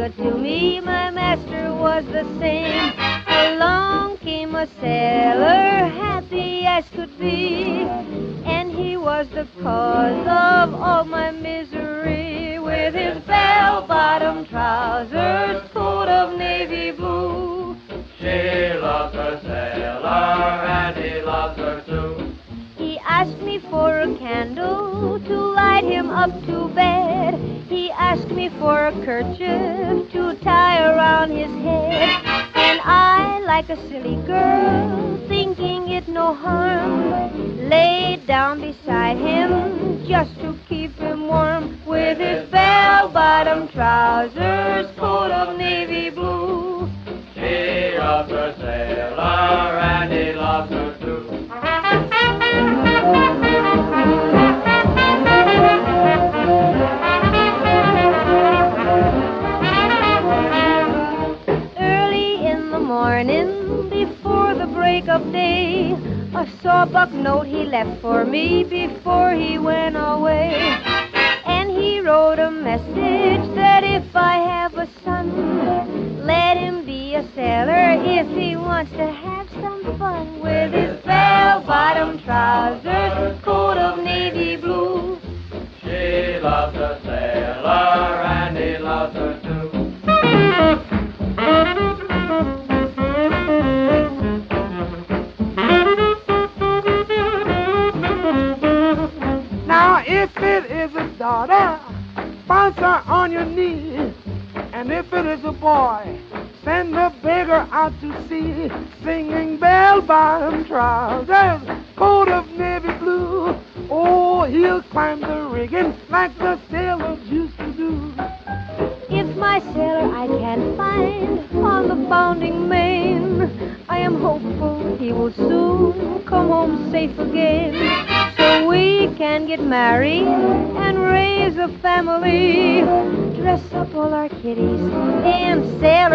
but to me my master was the same. Along came a sailor, happy as could be, and he was the cause of all my misery. With his bell-bottom trousers, coat of navy blue. She loves her sailor and he loves her too. He asked me for a candle to light him up to bed. He asked me for a kerchief to tie around his head. And I, like a silly girl, thinking it no harm, laid down beside him just to keep him warm with his bell-bottom trousers, coat of navy of day, a sawbuck note he left for me before he went away. And he wrote a message that if I have a son, let him be a sailor if he wants to have some fun with his bell-bottom trousers, coat of navy blue. She loves her it is a daughter, bounce her on your knee. And if it is a boy, send the beggar out to sea, singing bell-bottom trousers, coat of navy blue. Oh, he'll climb the rigging like the sailors used to do. If my sailor I can't find on the bounding main, I am hopeful he will soon come home safe again. We can get married and raise a family, dress up all our in sailor's dong